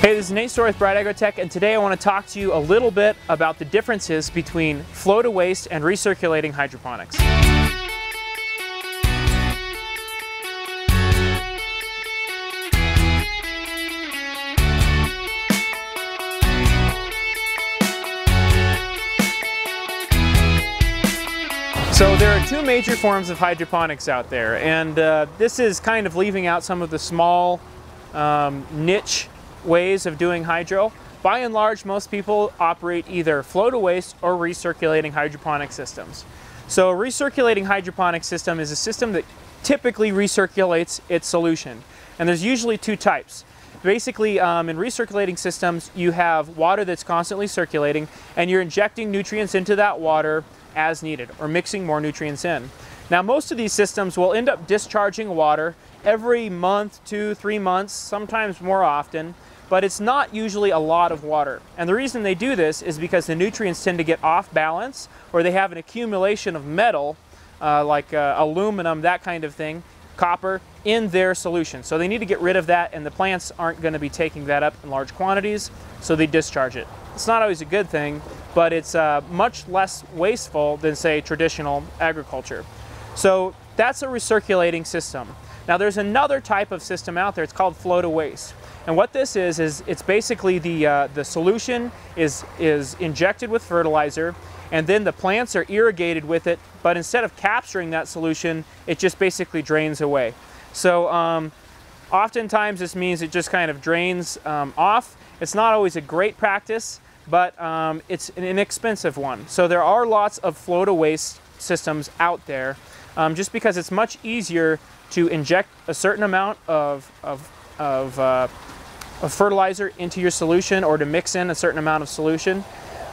Hey, this is Nate Storey with Bright Agrotech, and today I want to talk to you a little bit about the differences between flow to waste and recirculating hydroponics. So there are two major forms of hydroponics out there, and uh, this is kind of leaving out some of the small um, niche ways of doing hydro. By and large, most people operate either flow to waste or recirculating hydroponic systems. So a recirculating hydroponic system is a system that typically recirculates its solution. And there's usually two types. Basically, um, in recirculating systems, you have water that's constantly circulating and you're injecting nutrients into that water as needed or mixing more nutrients in. Now most of these systems will end up discharging water every month, two, three months, sometimes more often, but it's not usually a lot of water. And the reason they do this is because the nutrients tend to get off balance or they have an accumulation of metal uh, like uh, aluminum, that kind of thing, copper, in their solution. So they need to get rid of that and the plants aren't going to be taking that up in large quantities, so they discharge it. It's not always a good thing, but it's uh, much less wasteful than say traditional agriculture. So that's a recirculating system. Now there's another type of system out there, it's called flow to waste. And what this is, is it's basically the, uh, the solution is, is injected with fertilizer and then the plants are irrigated with it, but instead of capturing that solution, it just basically drains away. So um, oftentimes this means it just kind of drains um, off. It's not always a great practice, but um, it's an inexpensive one. So there are lots of flow to waste systems out there um, just because it's much easier to inject a certain amount of, of, of, uh, of, fertilizer into your solution or to mix in a certain amount of solution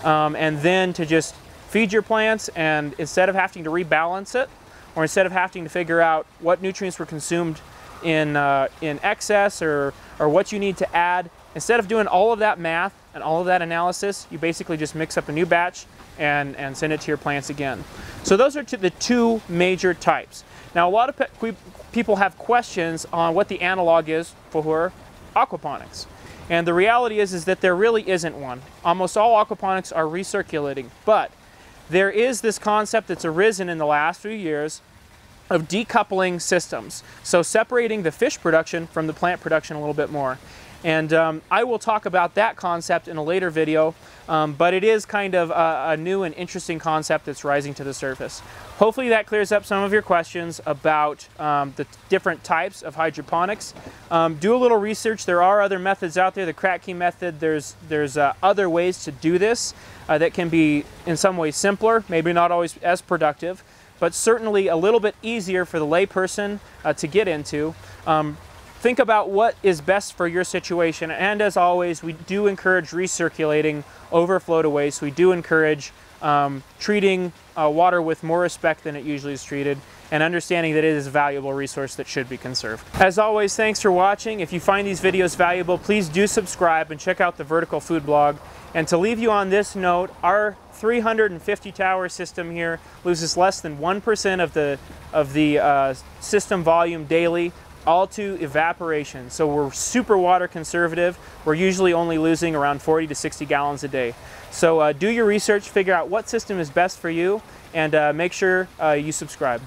um, and then to just feed your plants and instead of having to rebalance it or instead of having to figure out what nutrients were consumed in, uh, in excess or, or what you need to add, instead of doing all of that math and all of that analysis, you basically just mix up a new batch and, and send it to your plants again. So those are the two major types. Now a lot of pe people have questions on what the analog is for aquaponics. And the reality is, is that there really isn't one. Almost all aquaponics are recirculating, but there is this concept that's arisen in the last few years of decoupling systems. So separating the fish production from the plant production a little bit more. And um, I will talk about that concept in a later video, um, but it is kind of a, a, new and interesting concept that's rising to the surface. Hopefully that clears up some of your questions about um, the different types of hydroponics. Um, do a little research. There are other methods out there. The Kratky method, there's, there's uh, other ways to do this uh, that can be in some ways simpler, maybe not always as productive, but certainly a little bit easier for the layperson uh, to get into. Um, think about what is best for your situation. And as always, we do encourage recirculating overflow to waste. We do encourage um, treating uh, water with more respect than it usually is treated and understanding that it is a valuable resource that should be conserved. As always, thanks for watching. If you find these videos valuable, please do subscribe and check out the Vertical Food blog. And to leave you on this note, our 350 tower system here loses less than 1% of the, of the uh, system volume daily all to evaporation. So we're super water conservative. We're usually only losing around 40 to 60 gallons a day. So uh, do your research, figure out what system is best for you, and uh, make sure uh, you subscribe.